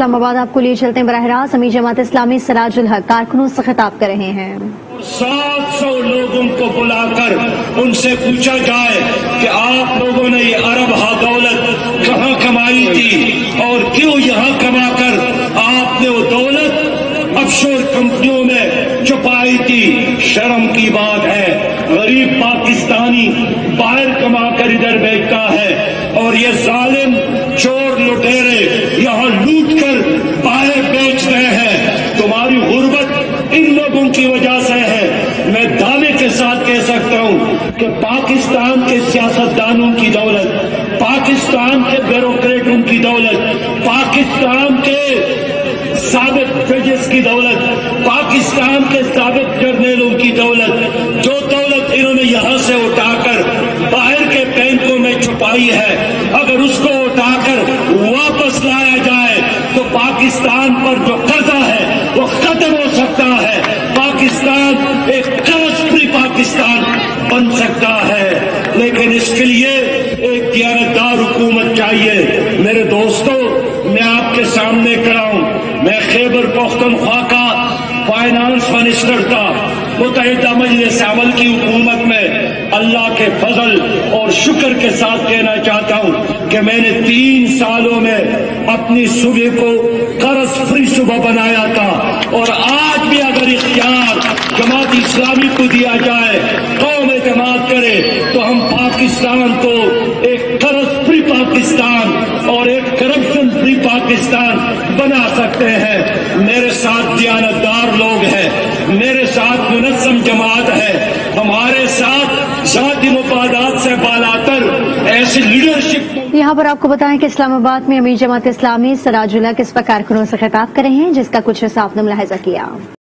اسلام آباد آپ کو لیے چلتے ہیں براہ راست۔ امی جماعت اسلامی سراج الحق کارکنوں سے خطاب کر رہے ہیں۔ سات سو لوگوں کو بلا کر ان سے پوچھا جائے کہ آپ لوگوں نے یہ ارب ہا دولت کہاں کمائی تھی اور کیوں یہاں کما کر آپ نے وہ دولت افشور کمپنیوں میں چھپائی تھی؟ شرم کی بات ہے۔ غریب پاکستانی باہر کما کر ادھر بیچتا ہے اور یہ ظالم چور لٹیرے لوٹ کر باہر بیچ رہے ہیں۔ تمہاری غربت ان لوگوں کی وجہ سے ہے۔ میں دعوے کے ساتھ کہہ سکتا ہوں کہ پاکستان کے سیاستدانوں کی دولت، پاکستان کے بیوروکریٹوں کی دولت، پاکستان کے سابق ججز کی دولت، پاکستان کے سابق جرنیلوں کی دولت۔ جو دولت انہوں نے یہاں سے اٹھا کر باہر کے بینکوں میں چھپائی ہے، اگر اس کو اٹھا کر واپس لایا جائے پاکستان پر جو قرضہ ہے، وہ ختم ہو سکتا ہے۔ پاکستان ایک قرض پاکستان بن سکتا ہے۔ لیکن اس کے لیے ایک دیانتدار حکومت چاہیے۔ میرے دوستوں میں آپ کے سامنے کھڑا ہوں۔ میں خیبر پختونخوا کا فائنانس منسٹر تھا۔ متحدہ مجلس عمل کی حکومت میں اللہ کے فضل اور شکر کے ساتھ کہنا چاہتا ہوں کہ میں نے تین سالوں میں اپنی صبح کو قرض فری صبح بنایا تھا۔ اور آج بھی اگر اختیار جماعت اسلامی کو دیا جائے، قوم اعتماد کرے، تو ہم پاکستان کو ایک قرض فری پاکستان اور ایک کرپشن فری پاکستان بنا سکتے ہیں۔ میرے ساتھ دیانتدار لوگ ہیں۔ میرے ساتھ منظم جماعت ہے۔ ہمارے ساتھ ذاتی یہاں پر آپ کو بتائیں کہ اسلام آباد میں امیر جماعت اسلامی سراج اللہ اس پر کارکنوں سے خطاب کر رہے ہیں، جس کا کچھ حصہ آپ نے ملاحظہ کیا۔